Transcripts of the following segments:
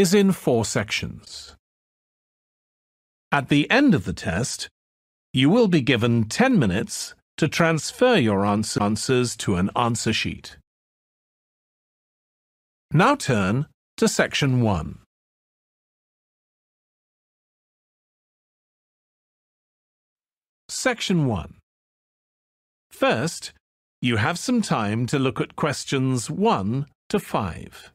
is in four sections. At the end of the test, you will be given 10 minutes to transfer your answers to an answer sheet. Now turn to section 1. Section 1. First, you have some time to look at questions 1 to 5.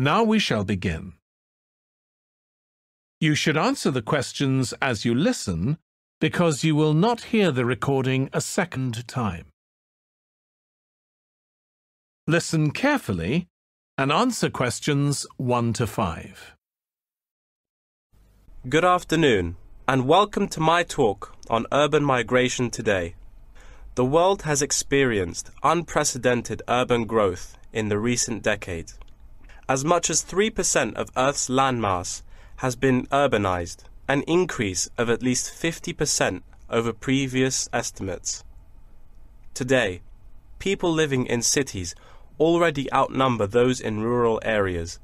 Now we shall begin. You should answer the questions as you listen because you will not hear the recording a second time. Listen carefully and answer questions 1 to 5. Good afternoon, and welcome to my talk on urban migration today. The world has experienced unprecedented urban growth in the recent decades. As much as 3% of Earth's landmass has been urbanized, an increase of at least 50% over previous estimates. Today, people living in cities already outnumber those in rural areas,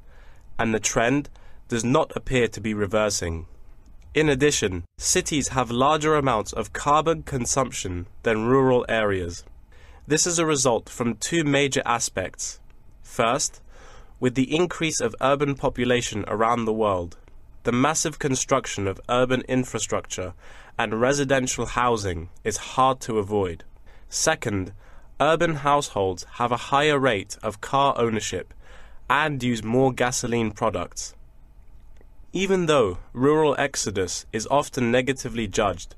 and the trend does not appear to be reversing. In addition, cities have larger amounts of carbon consumption than rural areas. This is a result from two major aspects. First, with the increase of urban population around the world, the massive construction of urban infrastructure and residential housing is hard to avoid. Second, urban households have a higher rate of car ownership and use more gasoline products. Even though rural exodus is often negatively judged,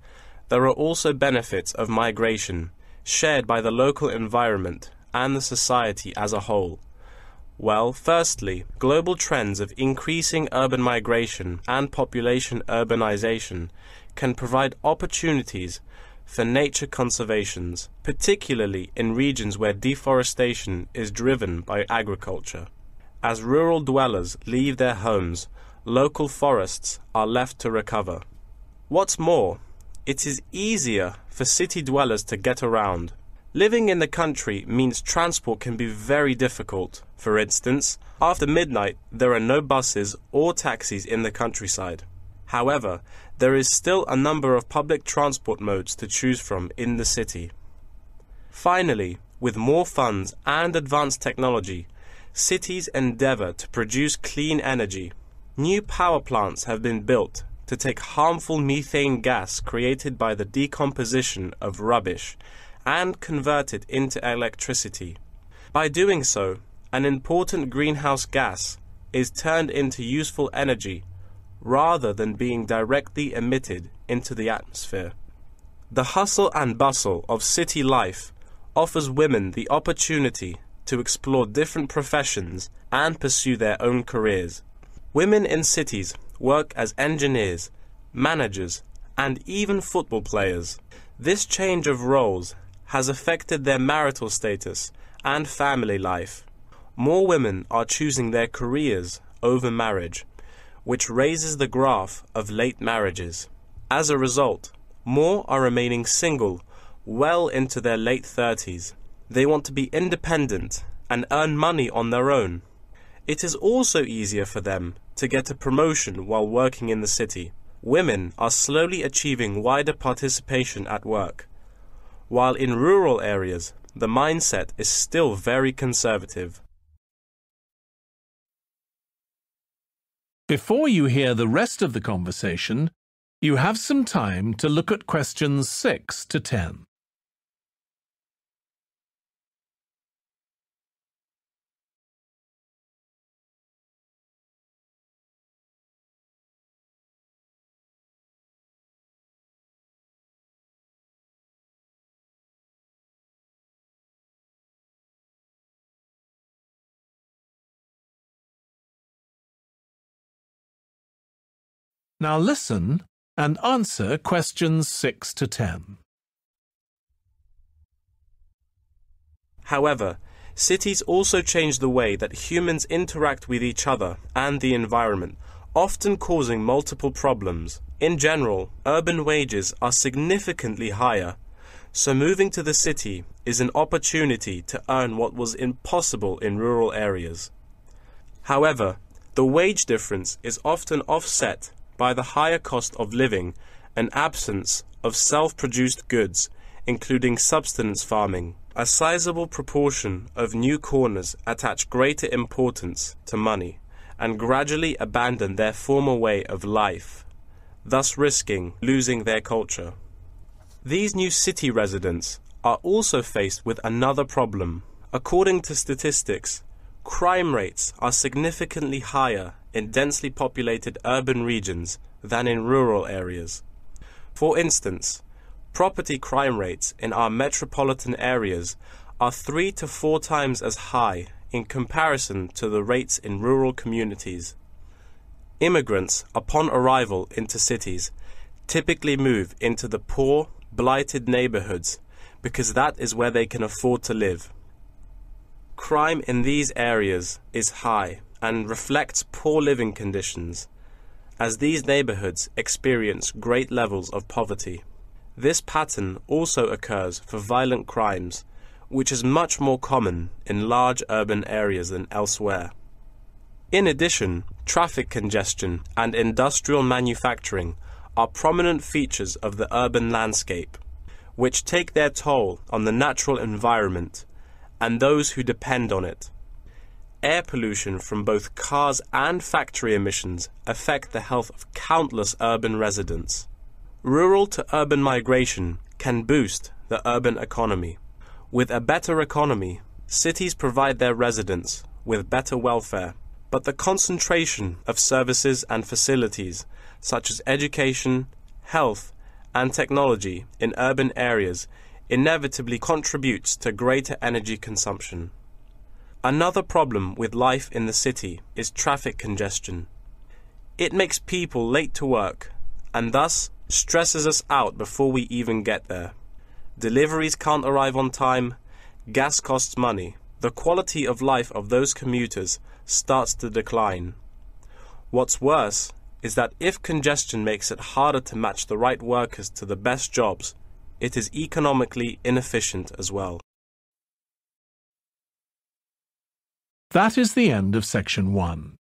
there are also benefits of migration shared by the local environment and the society as a whole. Well, firstly, global trends of increasing urban migration and population urbanization can provide opportunities for nature conservations, particularly in regions where deforestation is driven by agriculture. As rural dwellers leave their homes, local forests are left to recover. What's more, it is easier for city dwellers to get around. Living in the country means transport can be very difficult. For instance, after midnight, there are no buses or taxis in the countryside. However, there is still a number of public transport modes to choose from in the city. Finally, with more funds and advanced technology, cities endeavor to produce clean energy. New power plants have been built to take harmful methane gas created by the decomposition of rubbish and convert it into electricity. By doing so, an important greenhouse gas is turned into useful energy rather than being directly emitted into the atmosphere. The hustle and bustle of city life offers women the opportunity to explore different professions and pursue their own careers. Women in cities work as engineers, managers, and even football players. This change of roles has affected their marital status and family life. More women are choosing their careers over marriage, which raises the graph of late marriages. As a result, more are remaining single well into their late 30s. They want to be independent and earn money on their own. It is also easier for them to get a promotion while working in the city. Women are slowly achieving wider participation at work while in rural areas the mindset is still very conservative. Before you hear the rest of the conversation, You have some time to look at questions 6 to 10. Now listen and answer questions 6 to 10. However, cities also change the way that humans interact with each other and the environment, often causing multiple problems. In general, urban wages are significantly higher, so moving to the city is an opportunity to earn what was impossible in rural areas. However, the wage difference is often offset by the higher cost of living and absence of self-produced goods, including subsistence farming. A sizable proportion of new corners attach greater importance to money and gradually abandon their former way of life, thus risking losing their culture. These new city residents are also faced with another problem. According to statistics, crime rates are significantly higher in densely populated urban regions than in rural areas. For instance, property crime rates in our metropolitan areas are three to four times as high in comparison to the rates in rural communities. Immigrants, upon arrival into cities, typically move into the poor, blighted neighborhoods because that is where they can afford to live. Crime in these areas is high and reflects poor living conditions, as these neighborhoods experience great levels of poverty. This pattern also occurs for violent crimes, which is much more common in large urban areas than elsewhere. In addition, traffic congestion and industrial manufacturing are prominent features of the urban landscape, which take their toll on the natural environment and those who depend on it. Air pollution from both cars and factory emissions affect the health of countless urban residents. Rural to urban migration can boost the urban economy. With a better economy, cities provide their residents with better welfare, but the concentration of services and facilities such as education, health, and technology in urban areas inevitably contributes to greater energy consumption. Another problem with life in the city is traffic congestion. It makes people late to work and thus stresses us out before we even get there. Deliveries can't arrive on time, gas costs money. The quality of life of those commuters starts to decline. What's worse is that if congestion makes it harder to match the right workers to the best jobs, it is economically inefficient as well. That is the end of section 1.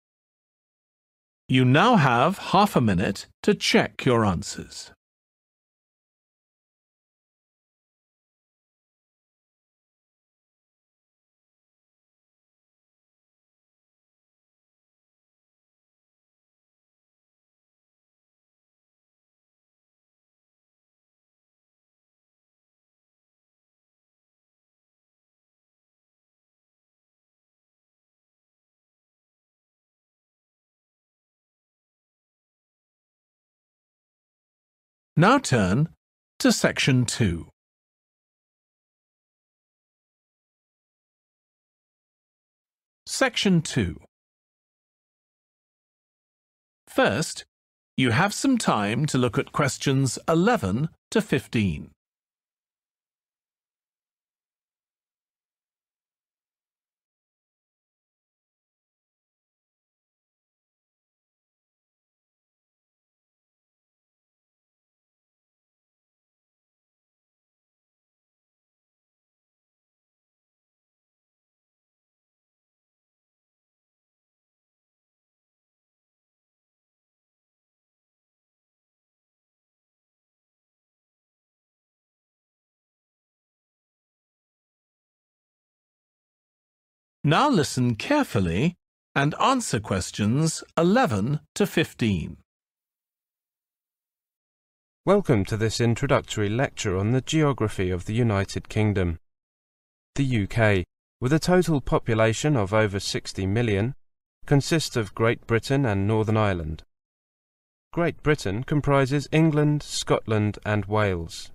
You now have half a minute to check your answers. Now turn to section 2. Section 2 First, you have some time to look at questions 11 to 15. Now listen carefully and answer questions 11 to 15. Welcome to this introductory lecture on the geography of the United Kingdom. The UK, with a total population of over 60 million, consists of Great Britain and Northern Ireland. Great Britain comprises England, Scotland and Wales.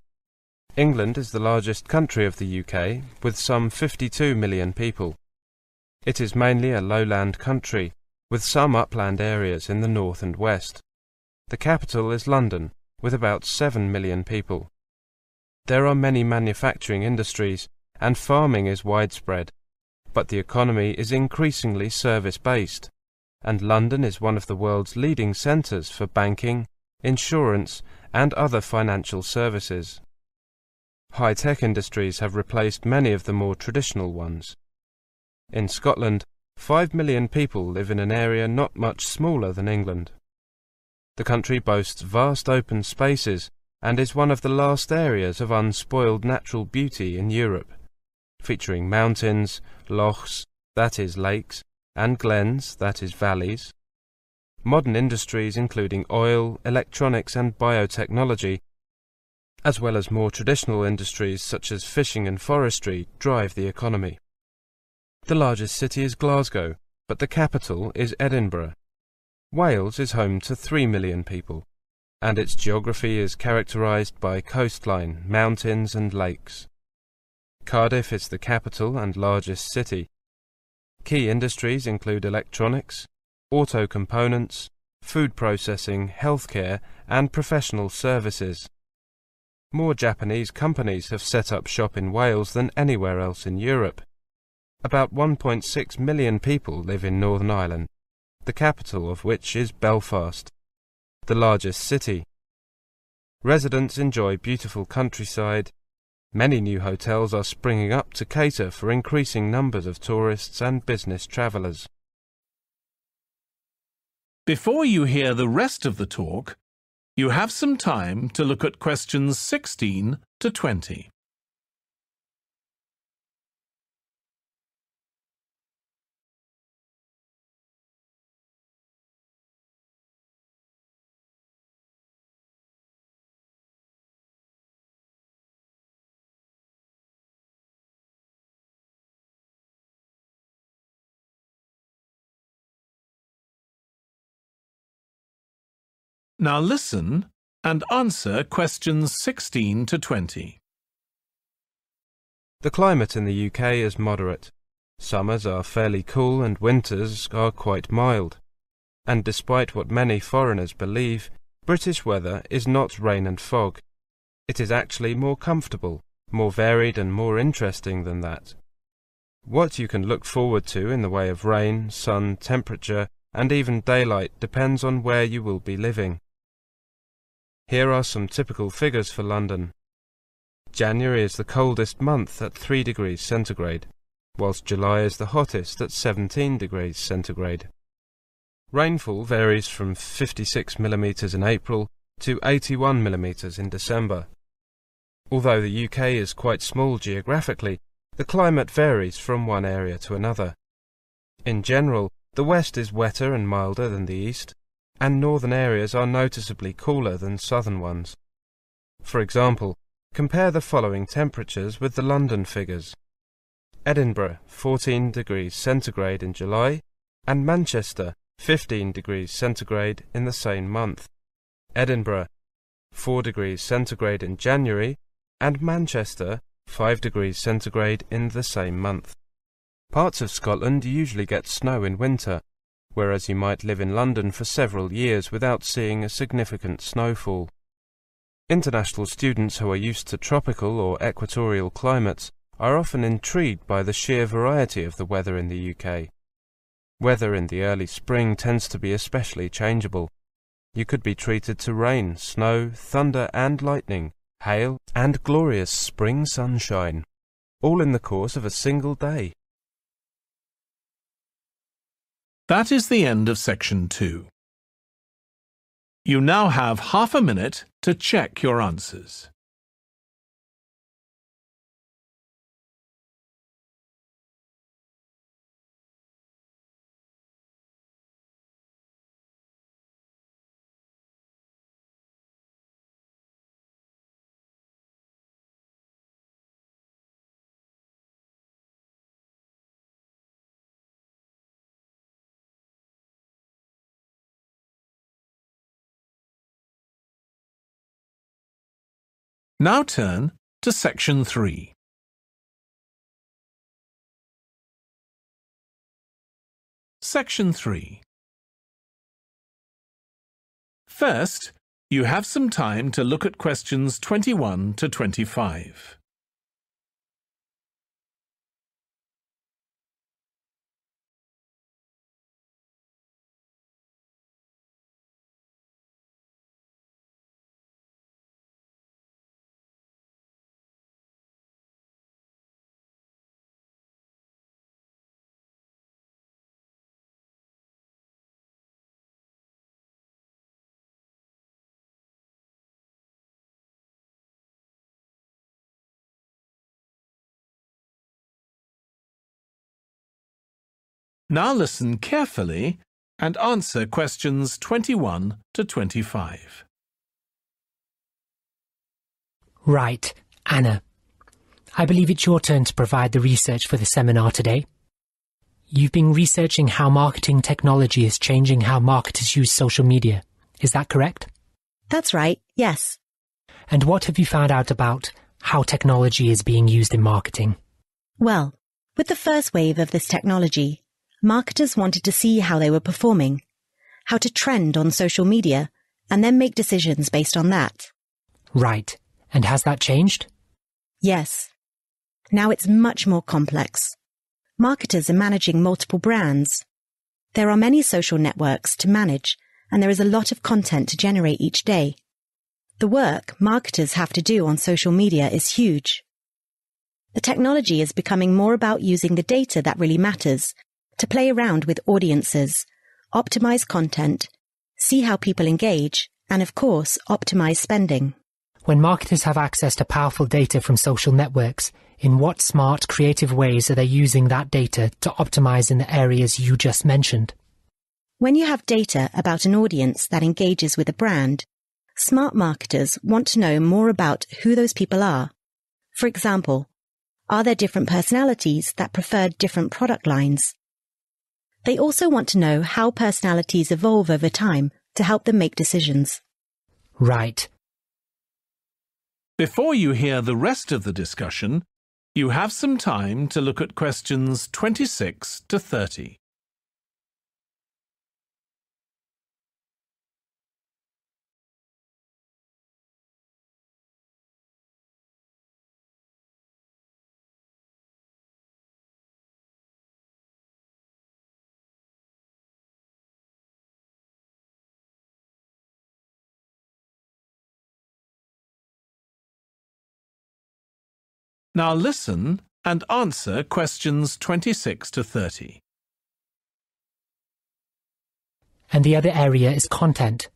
England is the largest country of the UK, with some 52 million people. It is mainly a lowland country, with some upland areas in the north and west. The capital is London, with about 7 million people. There are many manufacturing industries, and farming is widespread, but the economy is increasingly service-based, and London is one of the world's leading centres for banking, insurance, and other financial services. High-tech industries have replaced many of the more traditional ones. In Scotland, 5 million people live in an area not much smaller than England. The country boasts vast open spaces and is one of the last areas of unspoiled natural beauty in Europe, featuring mountains, lochs, that is lakes, and glens, that is valleys. Modern industries including oil, electronics and biotechnology, as well as more traditional industries such as fishing and forestry, drive the economy. The largest city is Glasgow, but the capital is Edinburgh. Wales is home to 3 million people, and its geography is characterised by coastline, mountains and lakes. Cardiff is the capital and largest city. Key industries include electronics, auto components, food processing, healthcare and professional services. More Japanese companies have set up shop in Wales than anywhere else in Europe. About 1.6 million people live in Northern Ireland the capital of which is Belfast, the largest city. Residents enjoy beautiful countryside. Many new hotels are springing up to cater for increasing numbers of tourists and business travellers. Before you hear the rest of the talk, you have some time to look at questions 16 to 20. Now listen and answer questions 16 to 20. The climate in the UK is moderate. Summers are fairly cool and winters are quite mild. And despite what many foreigners believe, British weather is not rain and fog. It is actually more comfortable, more varied and more interesting than that. What you can look forward to in the way of rain, sun, temperature, and even daylight depends on where you will be living. Here are some typical figures for London. January is the coldest month at 3 degrees centigrade, whilst July is the hottest at 17 degrees centigrade. Rainfall varies from 56 millimetres in April to 81 millimetres in December. Although the UK is quite small geographically, the climate varies from one area to another. In general, the west is wetter and milder than the east, and northern areas are noticeably cooler than southern ones. For example, compare the following temperatures with the London figures. Edinburgh 14 degrees centigrade in July and Manchester 15 degrees centigrade in the same month. Edinburgh 4 degrees centigrade in January and Manchester 5 degrees centigrade in the same month. Parts of Scotland usually get snow in winter, whereas you might live in London for several years without seeing a significant snowfall. International students who are used to tropical or equatorial climates are often intrigued by the sheer variety of the weather in the UK. Weather in the early spring tends to be especially changeable. You could be treated to rain, snow, thunder and lightning, hail and glorious spring sunshine, all in the course of a single day. That is the end of section 2. You now have half a minute to check your answers. Now turn to section 3. Section 3. First, you have some time to look at questions 21 to 25. Now listen carefully and answer questions 21 to 25. Right, Anna. I believe it's your turn to provide the research for the seminar today. You've been researching how marketing technology is changing how marketers use social media. Is that correct? That's right, yes. And what have you found out about how technology is being used in marketing? Well, with the first wave of this technology, marketers wanted to see how they were performing, how to trend on social media, and then make decisions based on that. Right. And has that changed? Yes. Now it's much more complex. Marketers are managing multiple brands. There are many social networks to manage, and there is a lot of content to generate each day. The work marketers have to do on social media is huge. The technology is becoming more about using the data that really matters to play around with audiences, optimize content, see how people engage, and of course, optimize spending. When marketers have access to powerful data from social networks, in what smart, creative ways are they using that data to optimize in the areas you just mentioned? When you have data about an audience that engages with a brand, smart marketers want to know more about who those people are. For example, are there different personalities that prefer different product lines? They also want to know how personalities evolve over time to help them make decisions. Right. Before you hear the rest of the discussion, you have some time to look at questions 26 to 30. Now listen and answer questions 26 to 30. And the other area is content.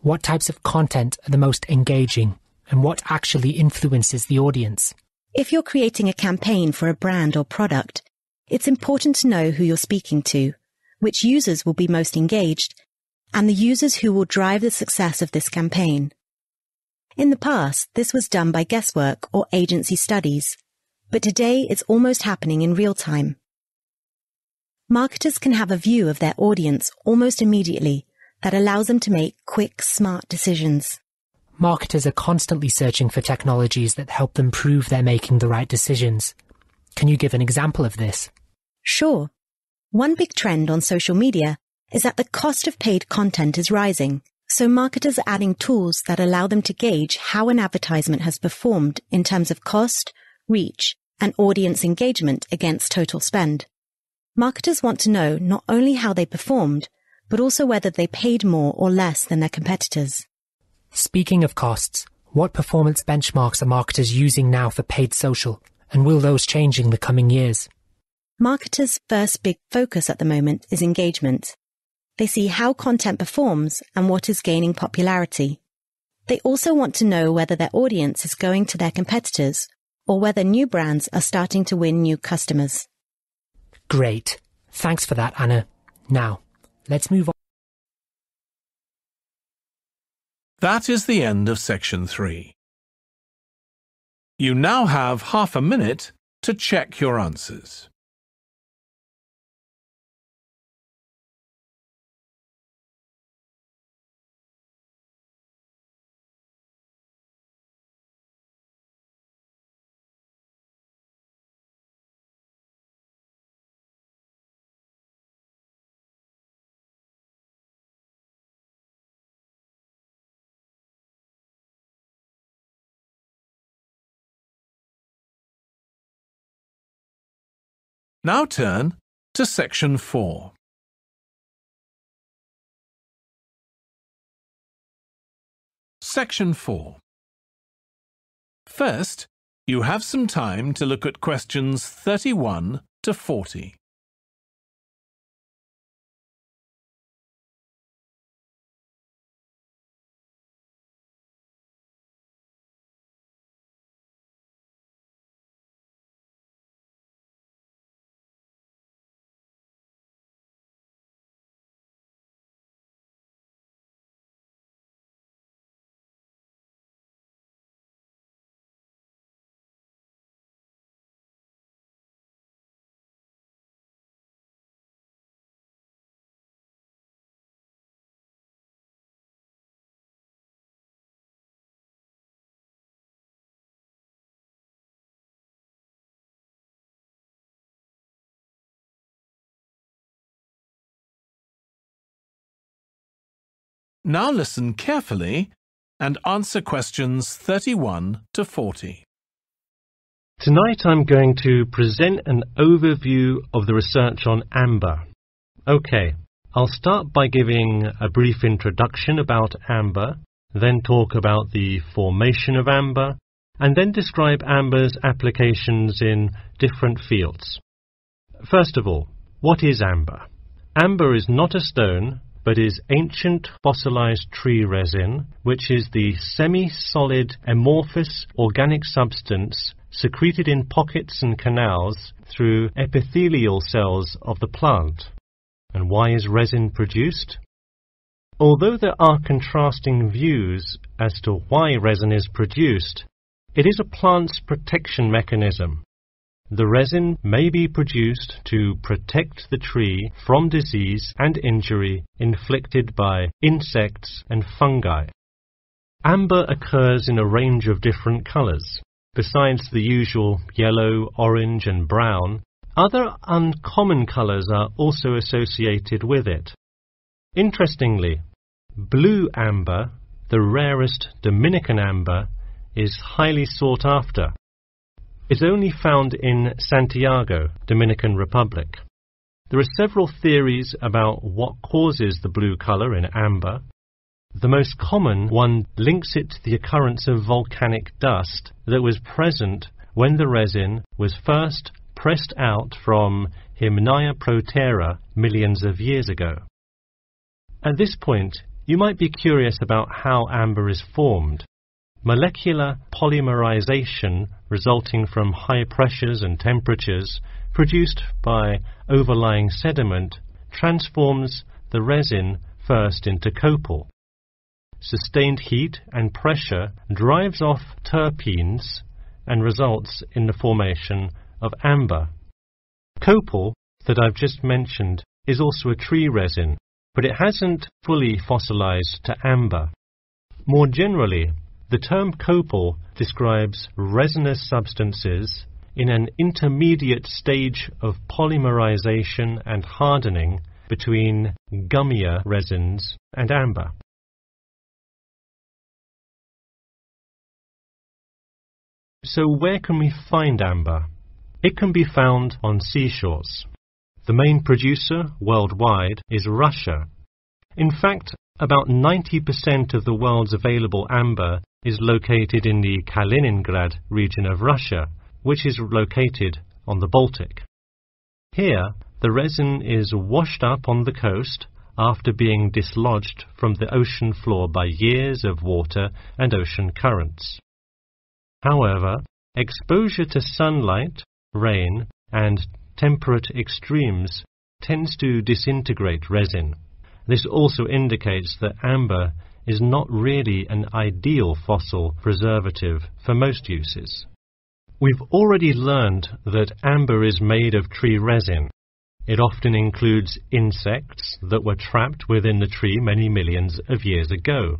What types of content are the most engaging and what actually influences the audience? If you're creating a campaign for a brand or product, it's important to know who you're speaking to, which users will be most engaged, and the users who will drive the success of this campaign. In the past, this was done by guesswork or agency studies, but today it's almost happening in real time. Marketers can have a view of their audience almost immediately that allows them to make quick, smart decisions. Marketers are constantly searching for technologies that help them prove they're making the right decisions. Can you give an example of this? Sure. One big trend on social media is that the cost of paid content is rising, so marketers are adding tools that allow them to gauge how an advertisement has performed in terms of cost, reach, and audience engagement against total spend. Marketers want to know not only how they performed, but also whether they paid more or less than their competitors. Speaking of costs, what performance benchmarks are marketers using now for paid social, and will those change in the coming years? Marketers' first big focus at the moment is engagement. They see how content performs and what is gaining popularity. They also want to know whether their audience is going to their competitors or whether new brands are starting to win new customers. Great. Thanks for that, Anna. Now, let's move on. That is the end of section 3. You now have half a minute to check your answers. Now turn to section 4. Section 4. First, you have some time to look at questions 31 to 40. Now listen carefully and answer questions 31 to 40. Tonight I'm going to present an overview of the research on amber. Okay, I'll start by giving a brief introduction about amber, then talk about the formation of amber, and then describe amber's applications in different fields. First of all, what is amber? Amber is not a stone, but is ancient fossilized tree resin, which is the semi-solid amorphous organic substance secreted in pockets and canals through epithelial cells of the plant. And why is resin produced? Although there are contrasting views as to why resin is produced, it is a plant's protection mechanism the resin may be produced to protect the tree from disease and injury inflicted by insects and fungi. Amber occurs in a range of different colors. Besides the usual yellow, orange and brown, other uncommon colors are also associated with it. Interestingly, blue amber, the rarest Dominican amber, is highly sought after is only found in Santiago, Dominican Republic. There are several theories about what causes the blue color in amber. The most common one links it to the occurrence of volcanic dust that was present when the resin was first pressed out from Hymenaea protera millions of years ago. At this point, you might be curious about how amber is formed. Molecular polymerization resulting from high pressures and temperatures produced by overlying sediment transforms the resin first into copal. Sustained heat and pressure drives off terpenes and results in the formation of amber. Copal, that I've just mentioned, is also a tree resin, but it hasn't fully fossilized to amber. More generally, the term copal describes resinous substances in an intermediate stage of polymerization and hardening between gummier resins and amber. So where can we find amber? It can be found on seashores. The main producer worldwide is Russia. In fact, about 90% of the world's available amber is located in the Kaliningrad region of Russia, which is located on the Baltic. Here, the resin is washed up on the coast after being dislodged from the ocean floor by years of water and ocean currents. However, exposure to sunlight, rain, and temperate extremes tends to disintegrate resin. This also indicates that amber is not really an ideal fossil preservative for most uses. We've already learned that amber is made of tree resin. It often includes insects that were trapped within the tree many millions of years ago.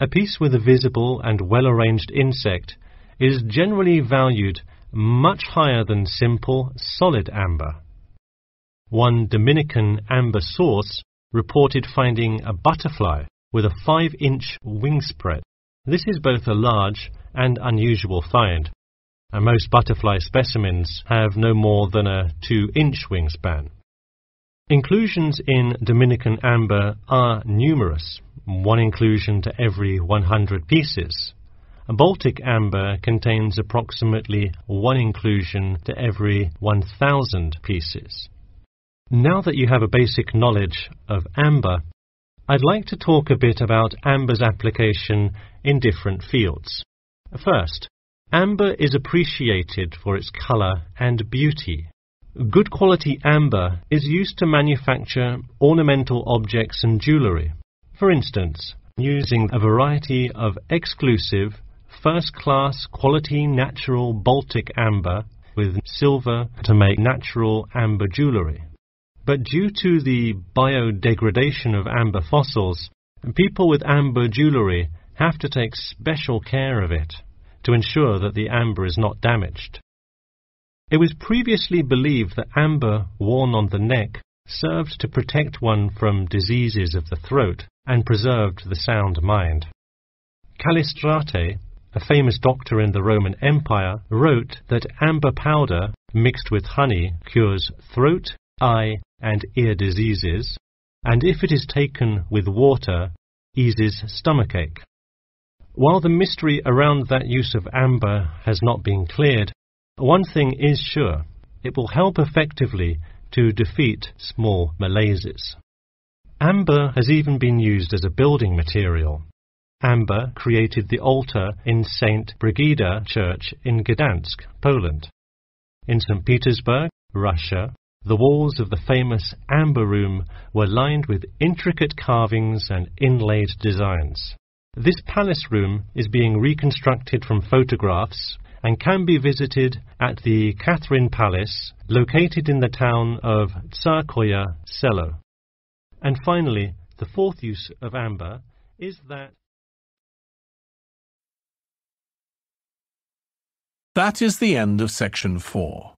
A piece with a visible and well-arranged insect is generally valued much higher than simple, solid amber. One Dominican amber source reported finding a butterfly with a 5-inch wingspread. This is both a large and unusual find. and most butterfly specimens have no more than a 2-inch wingspan. Inclusions in Dominican amber are numerous, one inclusion to every 100 pieces. Baltic amber contains approximately one inclusion to every 1,000 pieces. Now that you have a basic knowledge of amber, I'd like to talk a bit about amber's application in different fields. First, amber is appreciated for its colour and beauty. Good quality amber is used to manufacture ornamental objects and jewellery. For instance, using a variety of exclusive, first-class quality natural Baltic amber with silver to make natural amber jewellery. But due to the biodegradation of amber fossils, people with amber jewellery have to take special care of it to ensure that the amber is not damaged. It was previously believed that amber worn on the neck served to protect one from diseases of the throat and preserved the sound mind. Callistrate, a famous doctor in the Roman Empire, wrote that amber powder mixed with honey cures throat, eye, and ear diseases, and if it is taken with water, eases stomachache. While the mystery around that use of amber has not been cleared, one thing is sure it will help effectively to defeat small malaises. Amber has even been used as a building material. Amber created the altar in St. Brigida Church in Gdansk, Poland. In St. Petersburg, Russia, the walls of the famous Amber Room were lined with intricate carvings and inlaid designs. This palace room is being reconstructed from photographs and can be visited at the Catherine Palace, located in the town of Tsarskoye Selo. And finally, the fourth use of amber is that That is the end of section 4.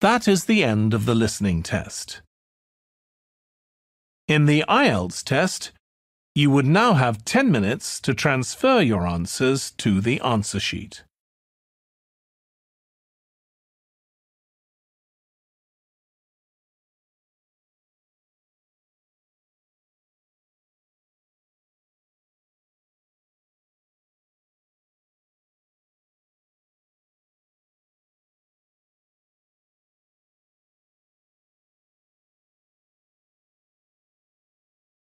That is the end of the listening test. In the IELTS test, you would now have 10 minutes to transfer your answers to the answer sheet.